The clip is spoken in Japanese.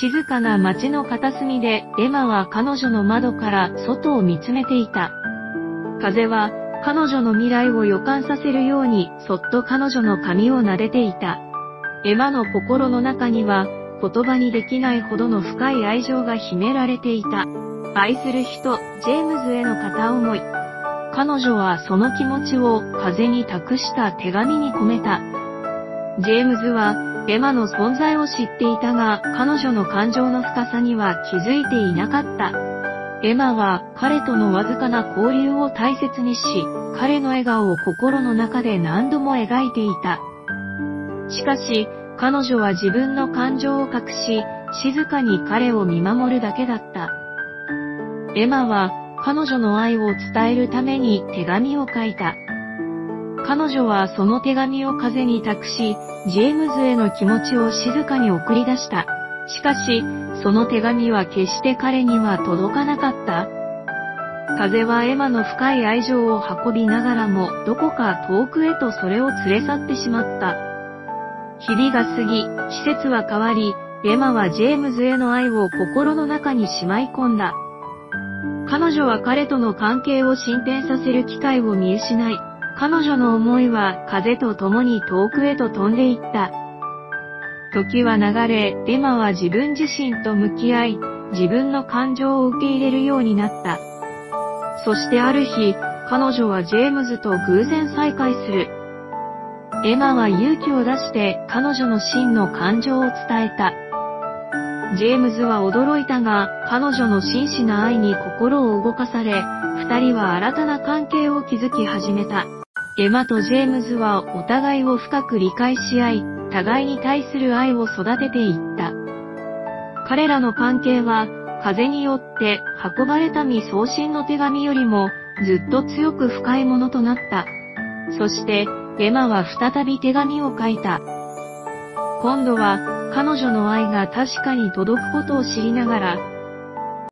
静かな街の片隅でエマは彼女の窓から外を見つめていた。風は彼女の未来を予感させるようにそっと彼女の髪を撫でていた。エマの心の中には言葉にできないほどの深い愛情が秘められていた。愛する人、ジェームズへの片思い。彼女はその気持ちを風に託した手紙に込めた。ジェームズはエマの存在を知っていたが、彼女の感情の深さには気づいていなかった。エマは彼とのわずかな交流を大切にし、彼の笑顔を心の中で何度も描いていた。しかし、彼女は自分の感情を隠し、静かに彼を見守るだけだった。エマは彼女の愛を伝えるために手紙を書いた。彼女はその手紙を風に託し、ジェームズへの気持ちを静かに送り出した。しかし、その手紙は決して彼には届かなかった。風はエマの深い愛情を運びながらも、どこか遠くへとそれを連れ去ってしまった。日々が過ぎ、季節は変わり、エマはジェームズへの愛を心の中にしまい込んだ。彼女は彼との関係を進展させる機会を見失い、彼女の思いは風と共に遠くへと飛んでいった。時は流れ、エマは自分自身と向き合い、自分の感情を受け入れるようになった。そしてある日、彼女はジェームズと偶然再会する。エマは勇気を出して彼女の真の感情を伝えた。ジェームズは驚いたが、彼女の真摯な愛に心を動かされ、二人は新たな関係を築き始めた。エマとジェームズはお互いを深く理解し合い、互いに対する愛を育てていった。彼らの関係は、風によって運ばれた未送信の手紙よりもずっと強く深いものとなった。そして、エマは再び手紙を書いた。今度は彼女の愛が確かに届くことを知りながら、